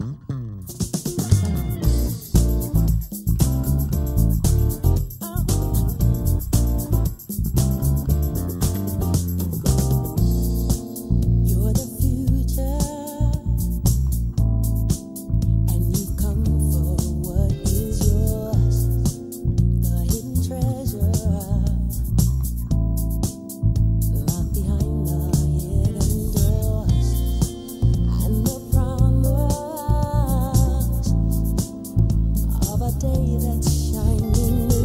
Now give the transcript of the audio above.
Mm-mm. that's shining.